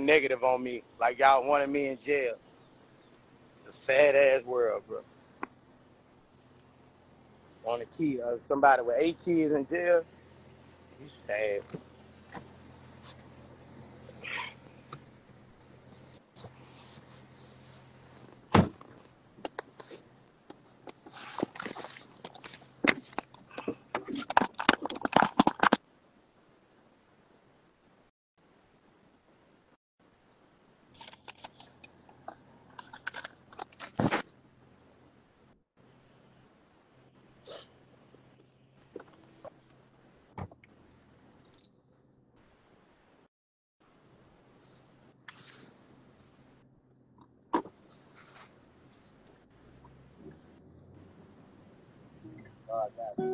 negative on me, like y'all wanted me in jail. It's a sad ass world, bro. On the key, uh, somebody with eight kids in jail, you sad. Oh, God.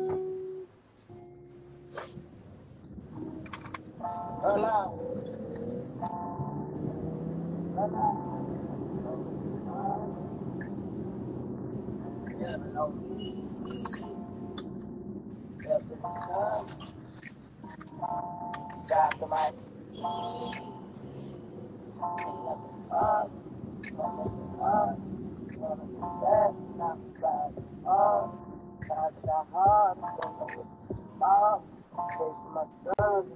Hello. Hello. Yeah, hello. Yeah, hello. God, somebody. My son,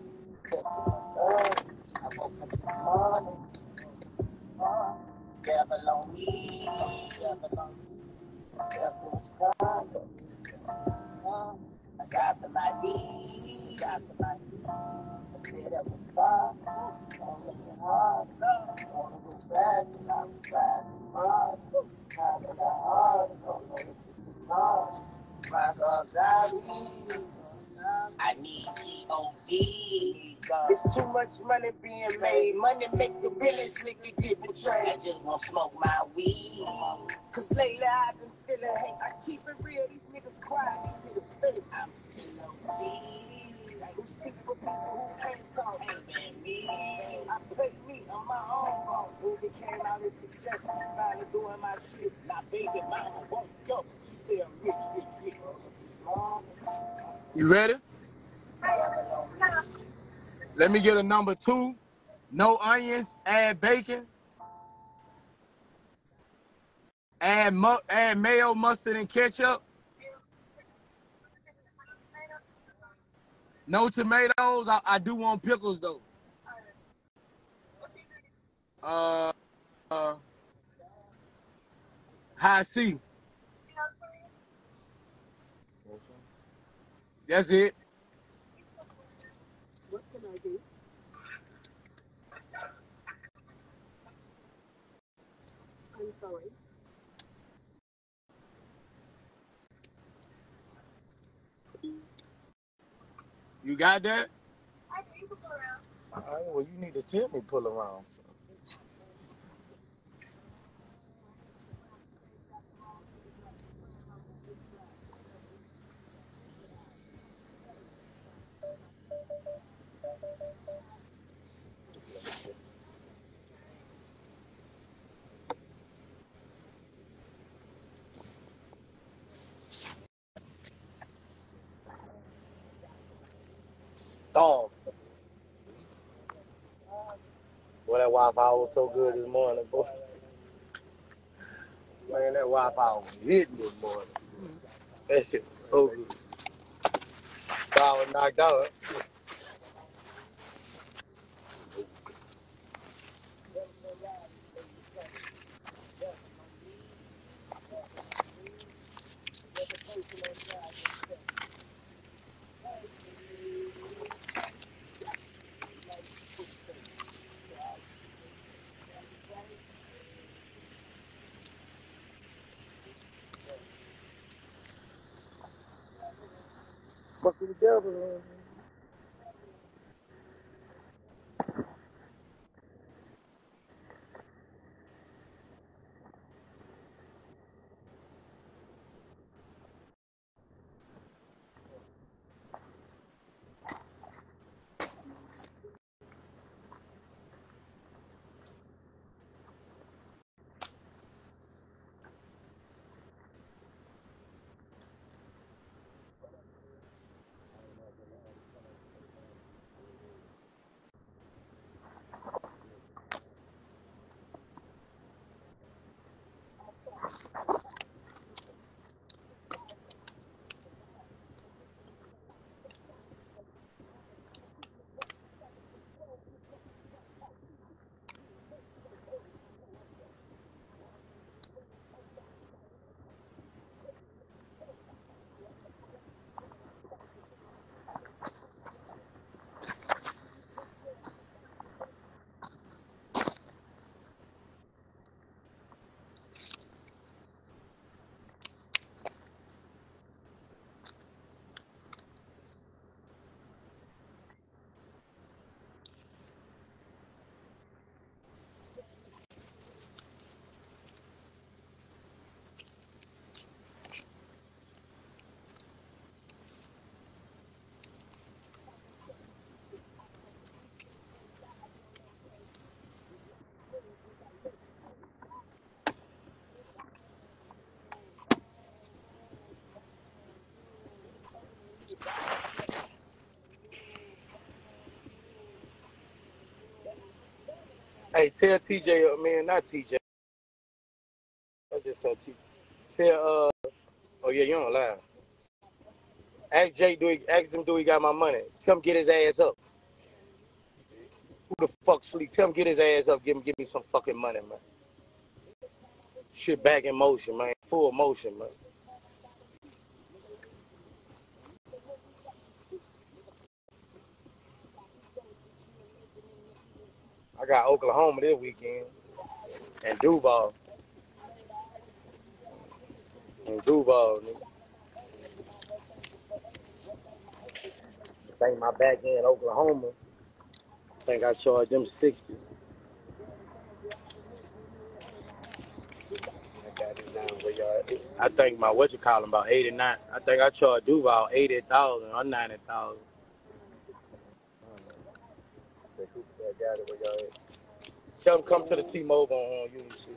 I woke up this morning, devil on me, devil on me, devil's coming. I got to my knees, got to my. I said that was fine, don't it hard, go back, and I was driving hard. Now that I hard, don't know if this is hard. My God's out I need G-O-D. It's too much money being made. Money make the realest nigga get betrayed. I just want to smoke my weed. Cause lately I've been feeling hate. I keep it real. These niggas cry. These niggas fake. I'm G-O-D. Like who speak for people who can't talk? Ain't been me. I pay me on my own boss. Movie came out as success. I'm finally doing my shit. My baby mama won't go. She said I'm rich, rich, rich. You ready? Let me get a number two. No onions, add bacon. Add mu- add mayo, mustard, and ketchup. No tomatoes. I, I do want pickles though. Uh, uh, Hi-C. That's it. What can I do? I'm sorry. You got that? All right, well, you need to tell me pull around. Dog. Boy, that Wi-Fi was so good this morning, boy. Man, that Wi-Fi was hitting this morning. That shit was so good. So I was knocked out. Fuck Hey, tell TJ, uh, man, not TJ. I just said T. Tell, uh, oh yeah, you don't lie. Ask Jay, do he, ask him, do he got my money? Tell him get his ass up. Who the fuck sleep? Tell him get his ass up. Give him, give me some fucking money, man. Shit back in motion, man. Full motion, man. I got Oklahoma this weekend and Duval. And Duval, nigga. I think my back end Oklahoma. I think I charged them 60. I got it now where y'all I think my what you call them about 89. I think I charged Duval 80,000 or 90,000. Got it where y'all at. Tell them come to the T-Mobile on Union City.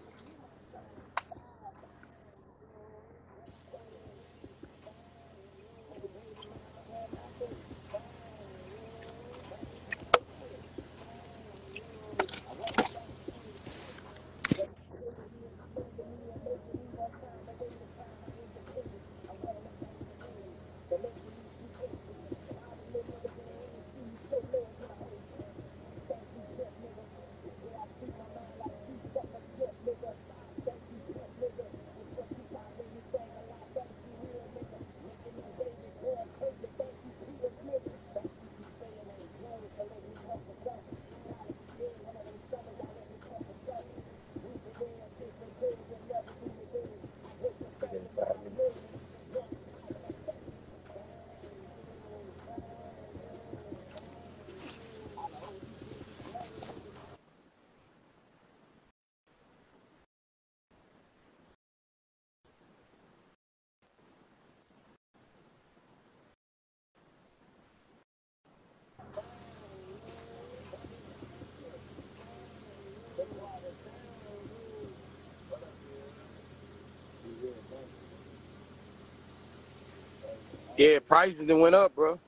Yeah, prices done went up, bro.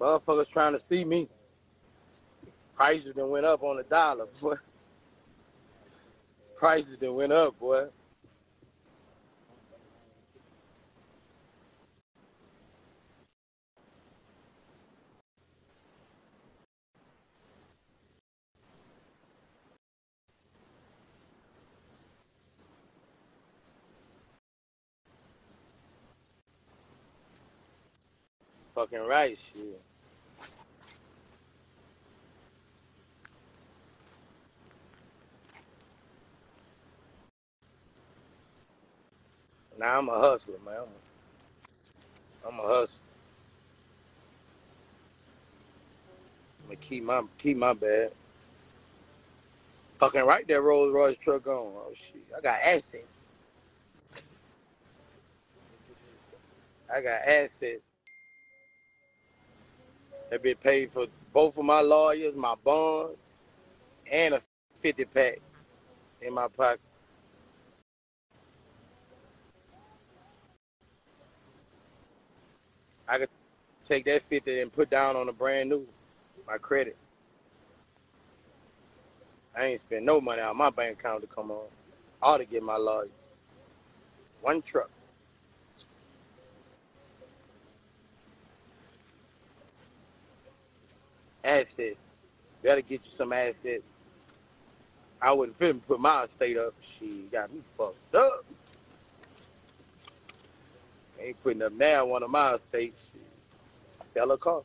Motherfuckers trying to see me. Prices done went up on the dollar, boy. Prices done went up, boy. Fucking right, shit. Now I'm a hustler, man. I'm a, hustler. I'm gonna keep my keep my bag. Fucking right that Rolls Royce truck on. Oh shit. I got assets. I got assets. That been paid for both of my lawyers, my bond, and a 50 pack in my pocket. I could take that 50 and put down on a brand new, my credit. I ain't spend no money out of my bank account to come on. I ought to get my lawyer. One truck. Assets. Better get you some assets. I wouldn't fit put my estate up. She got me fucked up. Ain't putting up now one of my estates. Sell a car.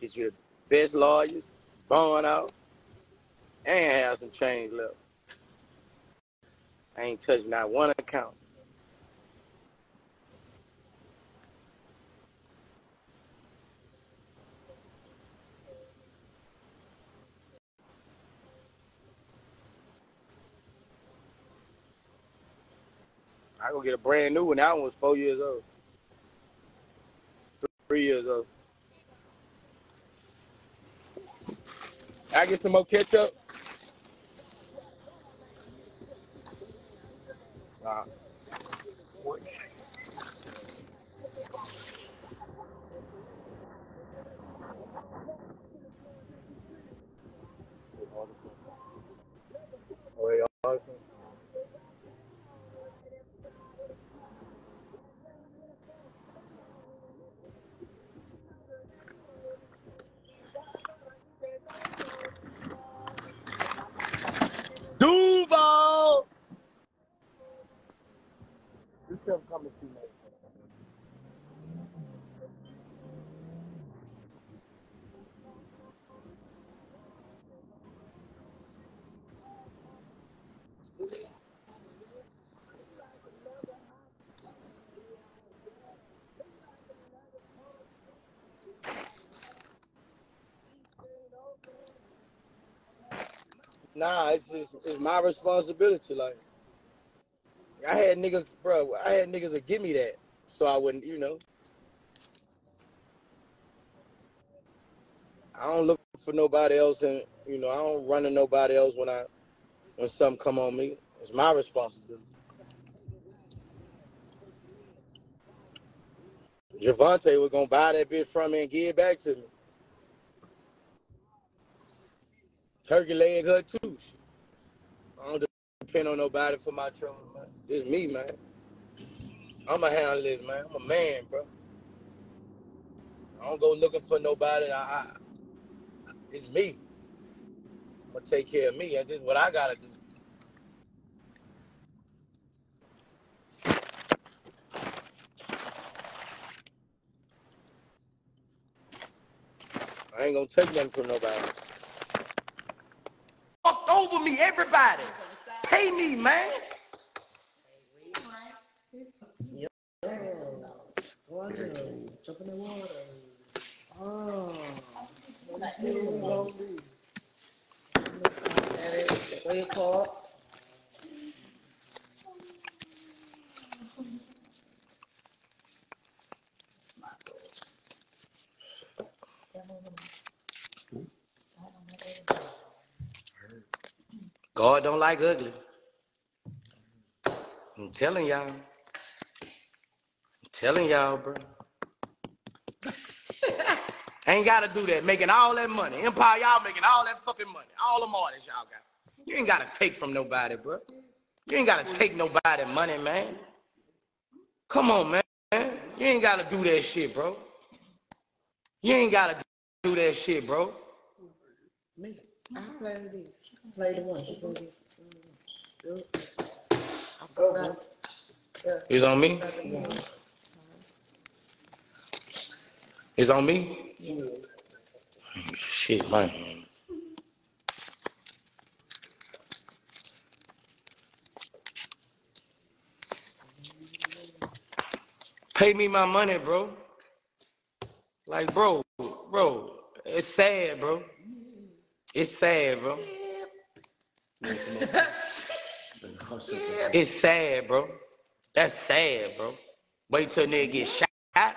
Get you the best lawyers, bond out, and have some change left. I ain't touching not one account. Get a brand new one. That one was four years old, three years old. I get some more ketchup. Nah. Nah, it's just it's my responsibility. Like I had niggas, bro. I had niggas that give me that, so I wouldn't, you know. I don't look for nobody else, and you know, I don't run to nobody else when I when something come on me. It's my responsibility. Javante was gonna buy that bitch from me and give it back to me. Turkey leg her too. I don't depend on nobody for my trouble, man. It's me, man. I'ma handle this, man. I'm a man, bro. I don't go looking for nobody. I, I it's me. I'm gonna take care of me. That's just what I gotta do. I ain't gonna take nothing from nobody. Over me, everybody. Pay me, man. Jump in the water. Oh, what Goldie? You call? God don't like ugly. I'm telling y'all. I'm telling y'all, bro. ain't gotta do that. Making all that money. Empire, y'all making all that fucking money. All them artists y'all got. You ain't gotta take from nobody, bro. You ain't gotta take nobody money, man. Come on, man. You ain't gotta do that shit, bro. You ain't gotta do that shit, bro. Me. I play this. Play the one. She play this. I go now. It's on me. Yeah. It's on me. Shit, man. Pay me my money, bro. Like, bro, bro, it's sad, bro. It's sad, bro. It's sad, bro. That's sad, bro. Wait till nigga get shot.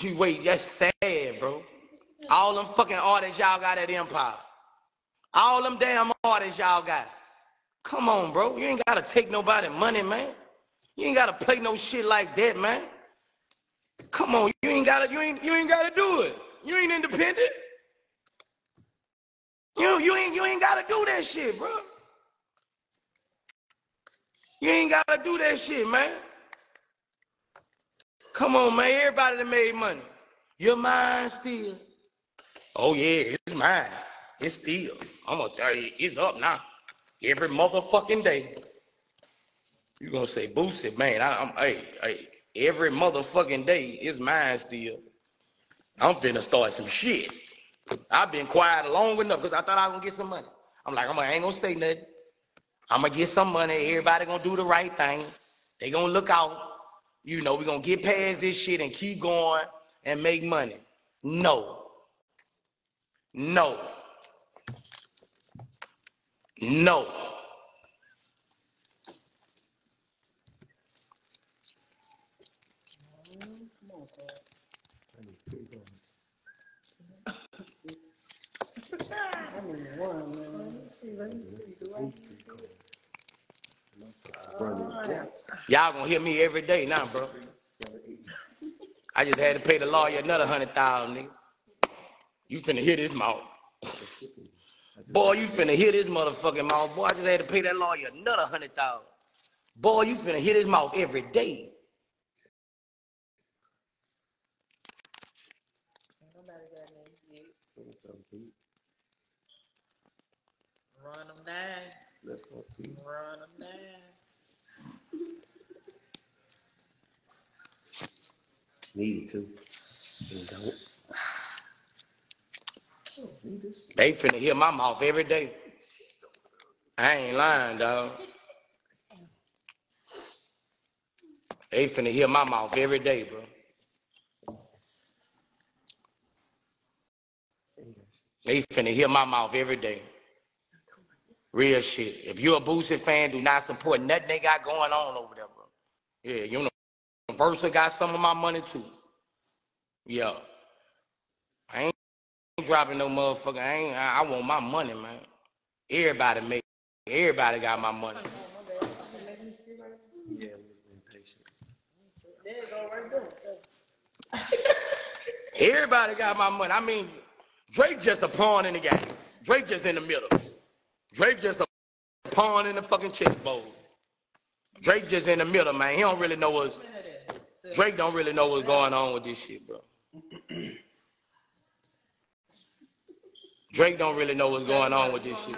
You wait, that's sad, bro. All them fucking artists y'all got at Empire. All them damn artists y'all got. Come on, bro. You ain't gotta take nobody money, man. You ain't gotta play no shit like that, man. Come on, you ain't gotta, you ain't, you ain't gotta do it. You ain't independent. You, you ain't, you ain't gotta do that shit, bro. You ain't gotta do that shit, man. Come on, man. Everybody that made money. Your mine still. Oh yeah, it's mine. It's still. I'm gonna tell you, it's up now. Every motherfucking day. You gonna say, Boosie, man, I, I'm hey, hey, every motherfucking day it's mine still. I'm finna start some shit. I've been quiet long enough because I thought I was gonna get some money. I'm like, I'm I ain't gonna say nothing. I'm gonna get some money. Everybody gonna do the right thing. They gonna look out. You know, we gonna get past this shit and keep going and make money. No. No. No. Come on, Carl. I'm in the one, man. Let me see. Let me see. Do I need to? Alright. Y'all gonna hear me every day now, bro. I just had to pay the lawyer another hundred thousand, nigga. You finna hear this mouth. Boy, you finna hear this motherfucking mouth. Boy, I just had to pay that lawyer another hundred thousand. Boy, you finna hear this mouth every day. Ain't Nobody got me yet. Run them down. Run them down. Needed to. And don't. They finna hear my mouth every day. I ain't lying, dog. They finna hear my mouth every day, bro. They finna hear my mouth every day. Real shit. If you're a Boosie fan, do not support nothing they got going on over there, bro. Yeah, Universal got some of my money too. Yeah. I ain't dropping no motherfucker. I ain't. I, I want my money, man. Everybody make. Everybody got my money. Yeah, impatient. There you go, right there. Everybody got my money. I mean, Drake just a pawn in the game. Drake just in the middle. Drake just a pawn in the fucking chessboard. Drake just in the middle, man. He don't really know what's Drake don't really know what's going on with this shit, bro. Drake don't really know what's going on with this shit.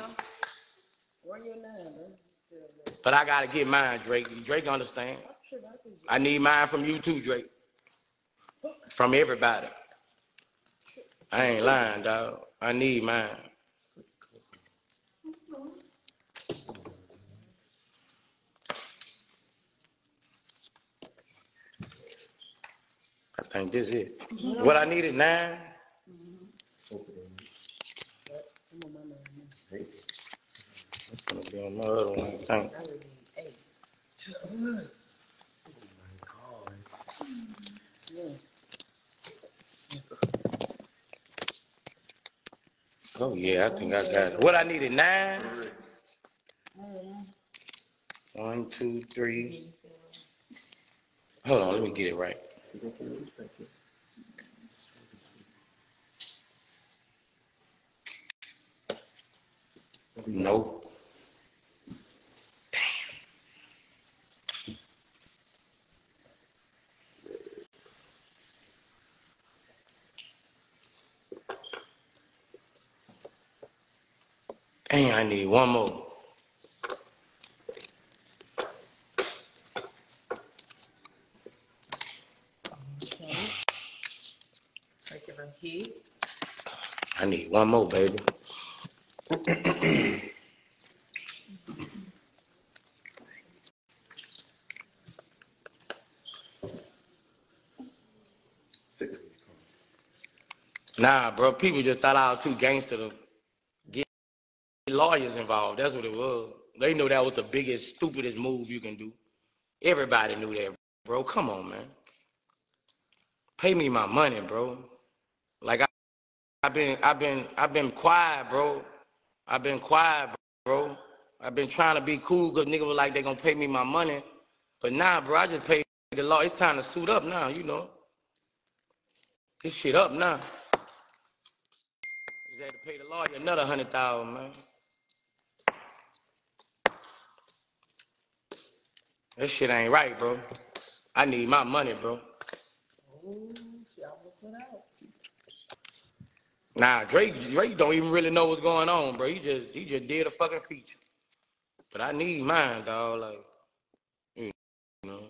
But I gotta get mine, Drake. Drake understand. I need mine from you too, Drake. From everybody. I ain't lying, dog. I need mine. Think this is it. What I needed nine. Open it. Come on, my man. man. Hey, I'm gonna be on my other one. I think. I would need eight. my God. Yeah. Oh yeah, I think I got it. What I needed nine. One, two, three. Hold on, let me get it right. Nope. Damn, I need one more. Okay. Taking a hit. I need one more, baby. Nah, bro, people just thought I was too gangster to get lawyers involved. That's what it was. They knew that was the biggest, stupidest move you can do. Everybody knew that, bro. Come on, man. Pay me my money, bro. I've been, I've been, I've been quiet, bro. I've been quiet, bro. I've been trying to be cool because nigga was like they gonna pay me my money, but nah, bro. I just paid the law. It's time to suit up now, you know. This shit up now. Just had to pay the lawyer another hundred thousand, man. This shit ain't right, bro. I need my money, bro. Oh, she almost went out. Nah, Drake, Drake don't even really know what's going on, bro. He just, he just did a fucking feature. But I need mine, dog. Like, you know.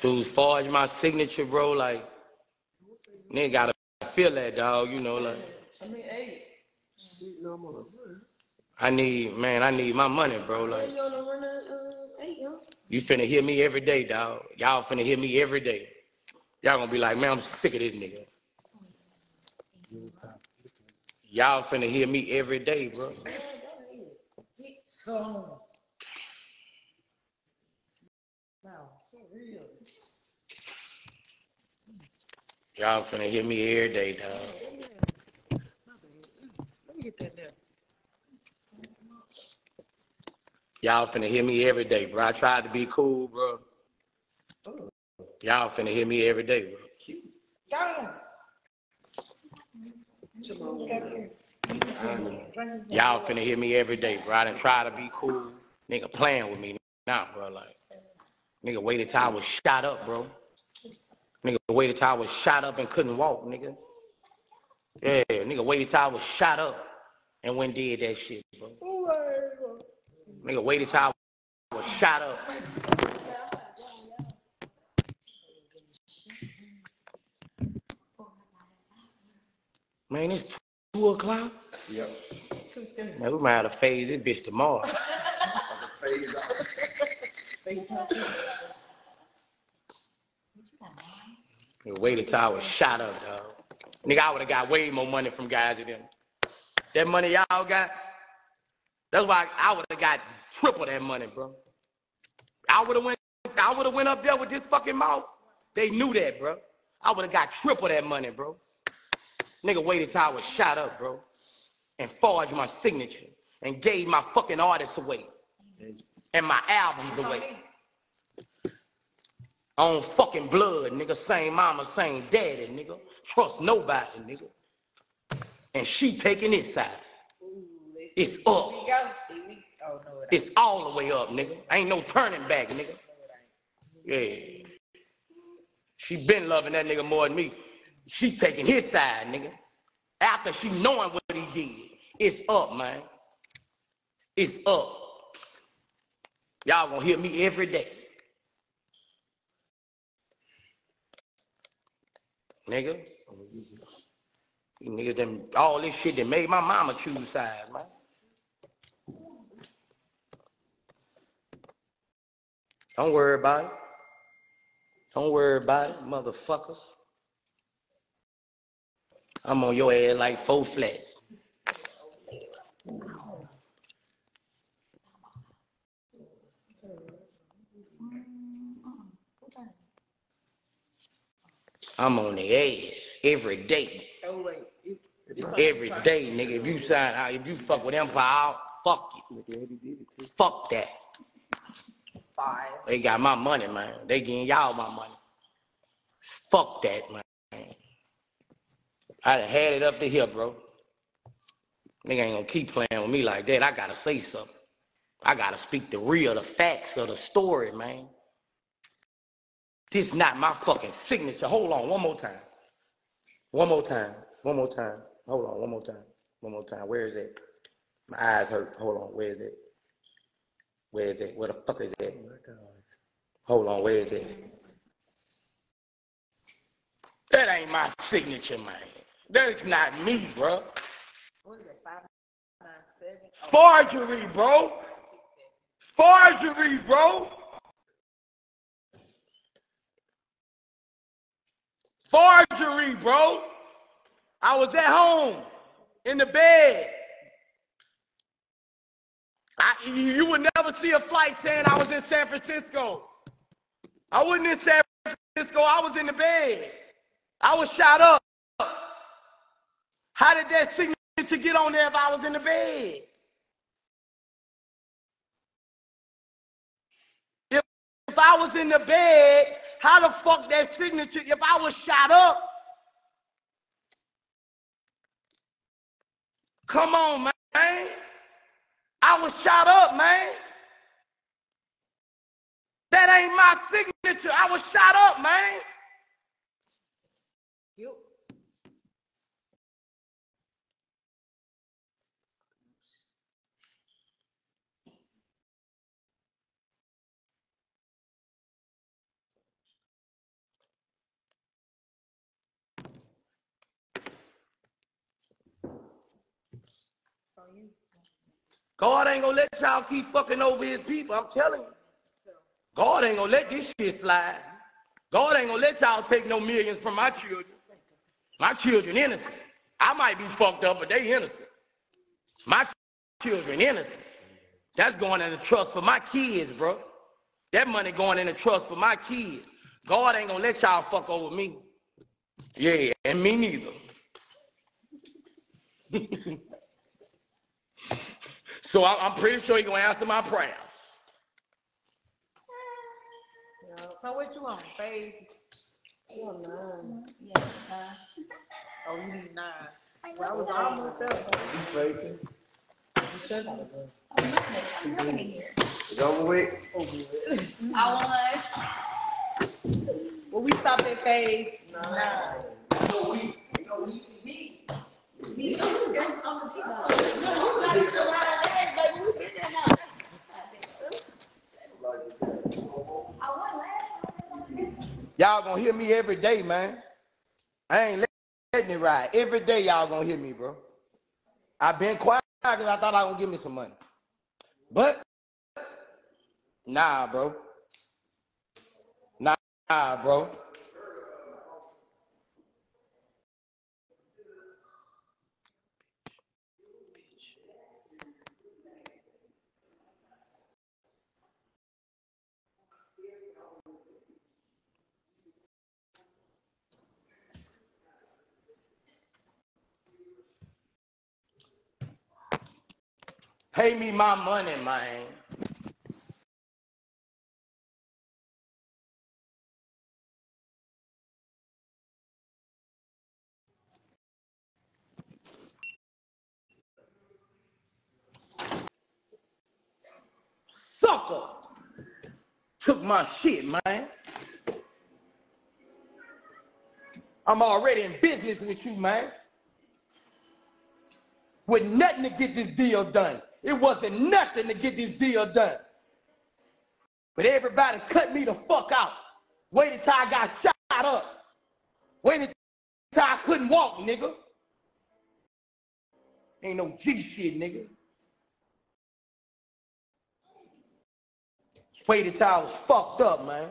Dudes forged my signature, bro. Like, nigga gotta feel that, dog. You know, like, I mean, eight. I need, man, I need my money, bro. Like, you finna hear me every day, dog. Y'all finna hear me every day. Y'all gonna be like, man, I'm sick of this nigga. Y'all finna hear me every day, bro. Y'all finna hear me every day, dog. Y'all finna hear me every day, bro. I tried to be cool, bro. Y'all finna hear me every day, bro. cute. Y'all finna hear me every day, bro. I done try to be cool. Nigga playing with me now, bro. Like, nigga waited till I was shot up, bro. Nigga waited till I was shot up and couldn't walk, nigga. Yeah, nigga waited till I was shot up and went did that shit, bro. Nigga waited till I was shot up. Man, it's two o'clock. Yep. Man, we might have to phase this bitch tomorrow. Phase out. Waited till I was shot up, dog. Nigga, I would have got way more money from guys than them. That money y'all got, That's why I would have got triple that money, bro. I would have went. I would have went up there with this fucking mouth. They knew that, bro. I would have got triple that money, bro. Nigga waited till I was shot up, bro, and forged my signature and gave my fucking artists away and my albums away. On fucking blood, nigga. Same mama, same daddy, nigga. Trust nobody, nigga. And she taking his side. It's up. It. It's all the way up, nigga. Ain't no turning back, nigga. Yeah. She been loving that nigga more than me. She taking his side, nigga. After she knowing what he did. It's up, man. It's up. Y'all gonna hear me every day. Nigga. You niggas them all this shit that made my mama choose sides, man. Don't worry about it. Don't worry about it, motherfuckers. I'm on your ass like four flats. I'm on the ass every day. Oh, Every day, nigga. If you sign out, if you fuck with Empire, I'll fuck you. Fuck that. Five. They got my money, man. They getting y'all my money. Fuck that, man. I done had it up to here, bro. Nigga ain't gonna keep playing with me like that. I gotta say something. I gotta speak the real, the facts of the story, man. This not my fucking signature. Hold on, one more time. One more time. One more time. Hold on, one more time. One more time. Where is it? My eyes hurt. Hold on, where is it? Where is it? Where the fuck is it? Oh Hold on, where is it? That ain't my signature, man. That's not me, bro. What is it? Five, nine, seven? Oh, Forgery, bro. Forgery, bro. Forgery, bro. I was at home in the bed. I, you- you would never see a flight saying I was in San Francisco. I wasn't in San Francisco. I was in the bed. I was shot up. How did that signature get on there if I was in the bed? If, if I was in the bed, how the fuck that signature, if I was shot up? Come on, man. I was shot up, man. That ain't my signature. I was shot up, man. God ain't gonna let y'all keep fucking over his people. I'm telling you. God ain't gonna let this shit slide. God ain't gonna let y'all take no millions from my children. My children innocent. I might be fucked up, but they innocent. My children innocent. That's going in the trust for my kids, bro. That money going in the trust for my kids. God ain't gonna let y'all fuck over me. Yeah, and me neither. so I- I'm pretty sure he gonna answer my prayers. know. So what you on? Phase? You on nine. Yeah, uh, Oh, you need nine. Well, I was almost up. Tracy, You sure got it, bro. I'm looking at, I'm looking at here. it's over with. I Well, we stopped at phase nine. Y'all gonna hear me every day, man. I ain't letting it ride. Every day y'all gonna hear me, bro. i been quiet because I thought I was gonna give me some money. But nah, bro. Nah, bro. Pay me my money, man. Sucker took my shit, man. I'm already in business with you, man. With nothing to get this deal done. It wasn't nothing to get this deal done. But everybody cut me the fuck out. Waited till I got shot up. Waited till I couldn't walk, nigga. Ain't no G shit, nigga. Waited till I was fucked up, man.